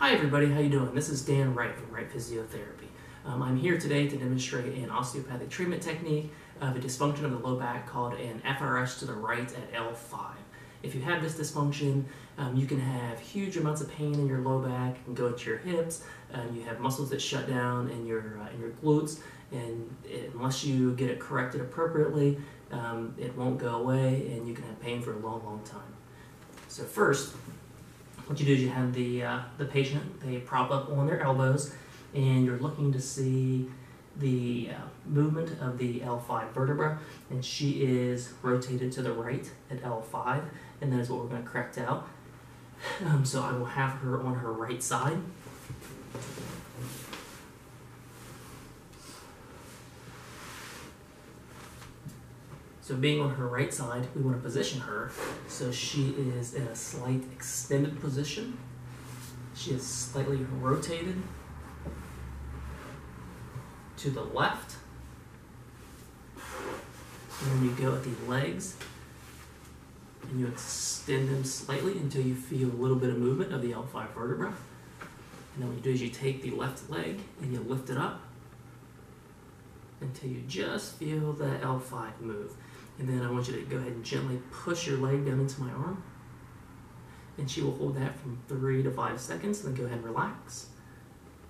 Hi everybody, how you doing? This is Dan Wright from Wright Physiotherapy. Um, I'm here today to demonstrate an osteopathic treatment technique of a dysfunction of the low back called an FRS to the right at L5. If you have this dysfunction, um, you can have huge amounts of pain in your low back, and go into your hips, and you have muscles that shut down in your, uh, in your glutes, and it, unless you get it corrected appropriately, um, it won't go away, and you can have pain for a long, long time. So first, what you do is you have the, uh, the patient, they prop up on their elbows, and you're looking to see the uh, movement of the L5 vertebra, and she is rotated to the right at L5, and that is what we're going to correct out. Um, so I will have her on her right side. So being on her right side, we want to position her so she is in a slight extended position. She is slightly rotated to the left. And then you go at the legs and you extend them slightly until you feel a little bit of movement of the L5 vertebra. And then what you do is you take the left leg and you lift it up until you just feel the L5 move. And then I want you to go ahead and gently push your leg down into my arm. And she will hold that from three to five seconds, and then go ahead and relax.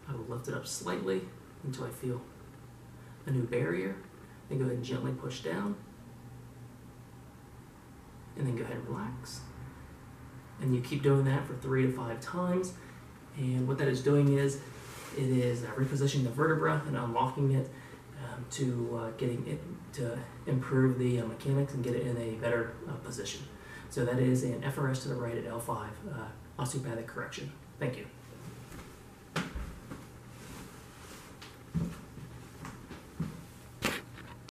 I will lift it up slightly until I feel a new barrier. Then go ahead and gently push down. And then go ahead and relax. And you keep doing that for three to five times. And what that is doing is it is repositioning the vertebra and unlocking it um, to uh, getting it to improve the uh, mechanics and get it in a better uh, position. So that is an FRS to the right at L5 uh, osteopathic correction. Thank you.